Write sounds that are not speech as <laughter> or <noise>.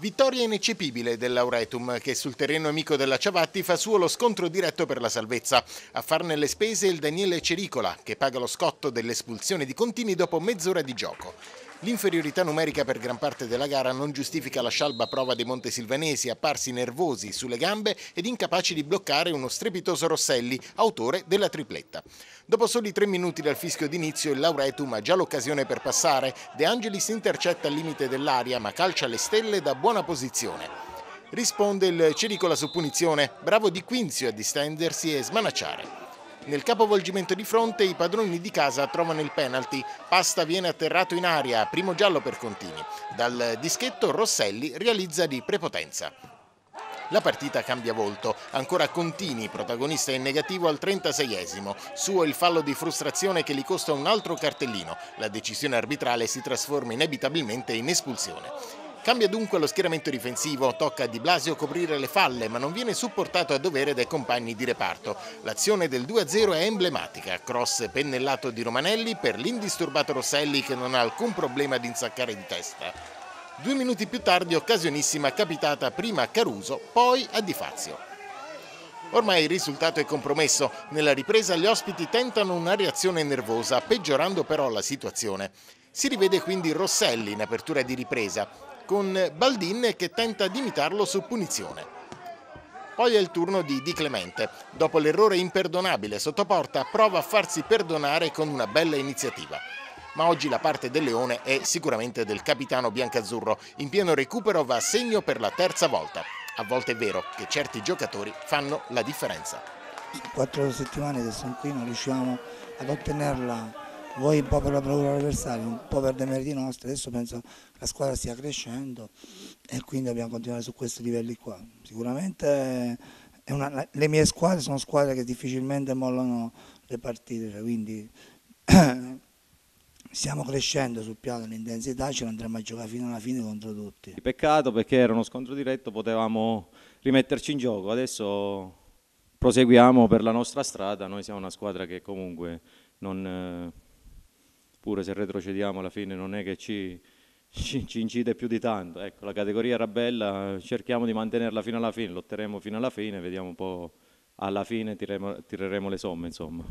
Vittoria ineccepibile del Lauretum che sul terreno amico della Ciavatti fa suo lo scontro diretto per la salvezza. A farne le spese il Daniele Cericola che paga lo scotto dell'espulsione di Contini dopo mezz'ora di gioco. L'inferiorità numerica per gran parte della gara non giustifica la scialba prova dei montesilvanesi apparsi nervosi sulle gambe ed incapaci di bloccare uno strepitoso Rosselli, autore della tripletta. Dopo soli tre minuti dal fischio d'inizio il Lauretum ha già l'occasione per passare, De Angelis intercetta al limite dell'aria ma calcia le stelle da buona posizione. Risponde il Cericola su punizione, bravo Di Quinzio a distendersi e smanacciare. Nel capovolgimento di fronte i padroni di casa trovano il penalty. Pasta viene atterrato in aria, primo giallo per Contini. Dal dischetto Rosselli realizza di prepotenza. La partita cambia volto, ancora Contini, protagonista in negativo al 36esimo. Suo il fallo di frustrazione che gli costa un altro cartellino. La decisione arbitrale si trasforma inevitabilmente in espulsione. Cambia dunque lo schieramento difensivo, tocca a Di Blasio coprire le falle ma non viene supportato a dovere dai compagni di reparto. L'azione del 2-0 è emblematica, cross pennellato di Romanelli per l'indisturbato Rosselli che non ha alcun problema ad insaccare di testa. Due minuti più tardi occasionissima capitata prima a Caruso, poi a Di Fazio. Ormai il risultato è compromesso, nella ripresa gli ospiti tentano una reazione nervosa, peggiorando però la situazione. Si rivede quindi Rosselli in apertura di ripresa, con Baldin che tenta di imitarlo su punizione. Poi è il turno di Di Clemente. Dopo l'errore imperdonabile sotto porta, prova a farsi perdonare con una bella iniziativa. Ma oggi la parte del Leone è sicuramente del capitano biancazzurro. In pieno recupero va a segno per la terza volta. A volte è vero che certi giocatori fanno la differenza. Quattro settimane che sono qui non riusciamo ad ottenerla voi un po' per la bravura dell'avversario, un po' per demeriti nostri, adesso penso che la squadra stia crescendo e quindi dobbiamo continuare su questi livelli qua. Sicuramente una, le mie squadre sono squadre che difficilmente mollano le partite, cioè quindi <clears throat> stiamo crescendo sul piano dell'intensità, ce l'andremo a giocare fino alla fine contro tutti. Peccato perché era uno scontro diretto, potevamo rimetterci in gioco, adesso proseguiamo per la nostra strada, noi siamo una squadra che comunque non pure se retrocediamo alla fine non è che ci, ci, ci, incide più di tanto. Ecco, la categoria era bella, cerchiamo di mantenerla fino alla fine, lotteremo fino alla fine, vediamo un po' alla fine tireremo, tireremo le somme. Insomma.